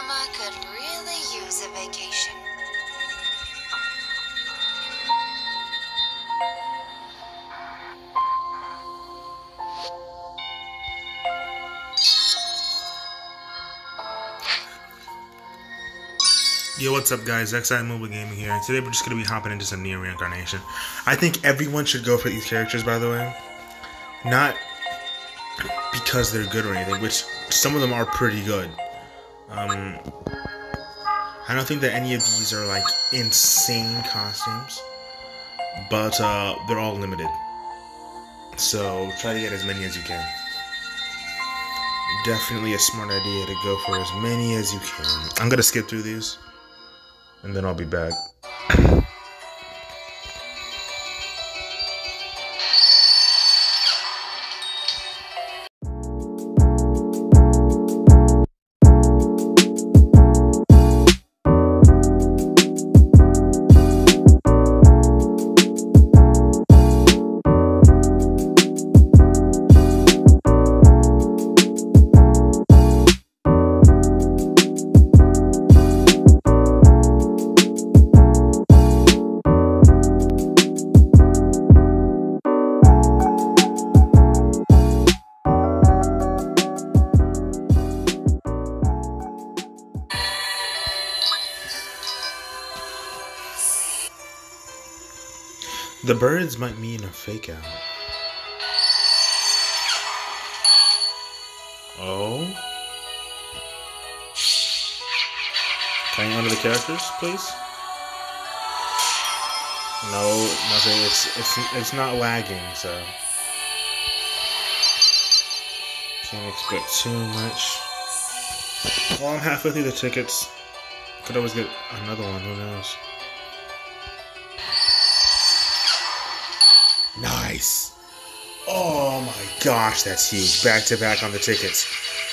Mama could really use a vacation. Yo, what's up, guys? XI Mobile Gaming here, and today we're just gonna be hopping into some Nier Reincarnation. I think everyone should go for these characters, by the way. Not because they're good or anything, which some of them are pretty good. Um, I don't think that any of these are like insane costumes, but uh, they're all limited. So try to get as many as you can. Definitely a smart idea to go for as many as you can. I'm gonna skip through these and then I'll be back. The birds might mean a fake out. Oh? Can I enter the characters, please? No, nothing. It's it's it's not lagging, so can't expect too much. Well, I'm halfway through the tickets. Could always get another one. Who knows? Oh my gosh, that's huge. Back to back on the tickets.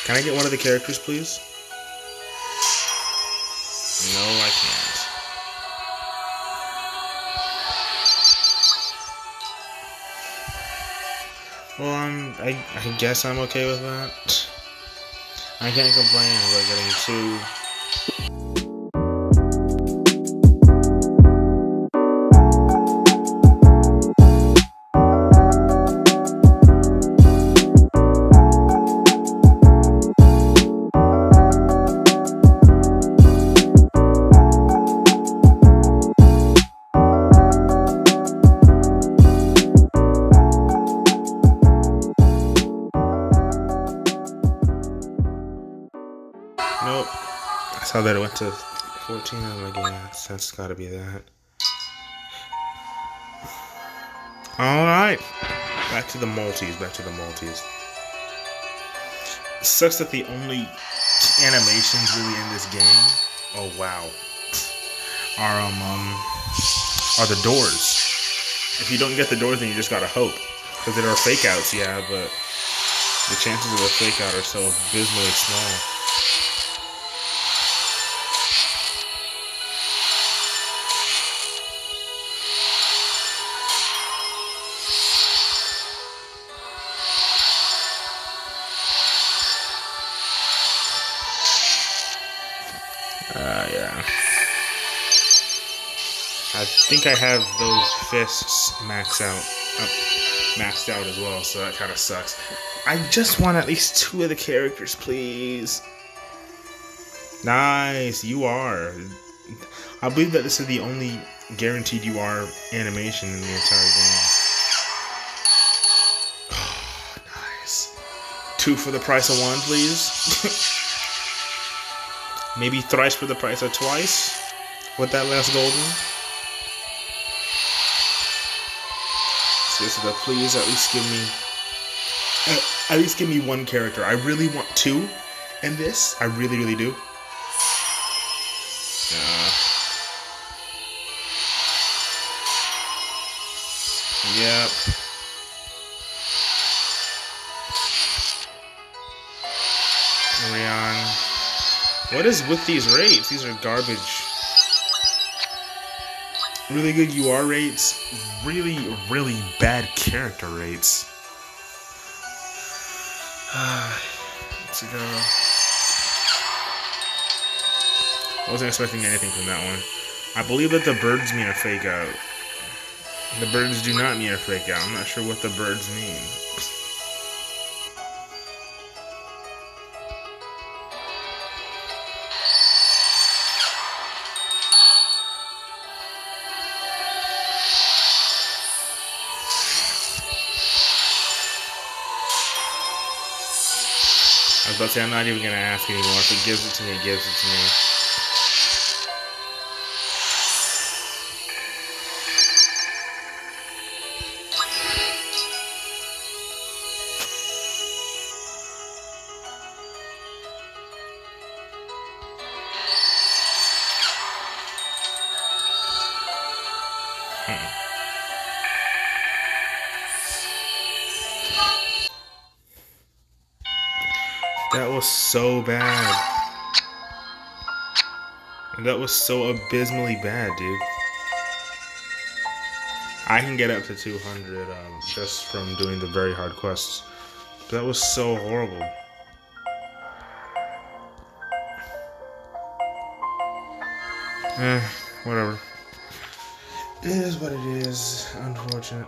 Can I get one of the characters, please? No, I can't. Well, I'm, I, I guess I'm okay with that. I can't complain about getting two saw that it went to 14. I'm like, yeah, that's, gotta be that. Alright. Back to the multis. Back to the multis. It sucks that the only animations really in this game, oh wow, are um, um are the doors. If you don't get the doors, then you just gotta hope. Because there are fake outs, yeah, but the chances of a fake out are so abysmally small. Uh, yeah. I think I have those fists maxed out, uh, maxed out as well, so that kind of sucks. I just want at least two of the characters, please. Nice, UR. I believe that this is the only guaranteed UR animation in the entire game. Nice. Two for the price of one, please. Maybe thrice for the price of twice with that last golden. So, please at least give me at, at least give me one character. I really want two in this. I really, really do. Uh, yep. What is with these rates? These are garbage. Really good UR rates, really, really bad character rates. Let's go. I wasn't expecting anything from that one. I believe that the birds mean a fake out. The birds do not mean a fake out. I'm not sure what the birds mean. About I'm not even to ask anymore. If it gives it to me, it gives it to me. That was so bad. That was so abysmally bad, dude. I can get up to 200 um, just from doing the very hard quests. That was so horrible. Eh, whatever. It is what it is. Unfortunate.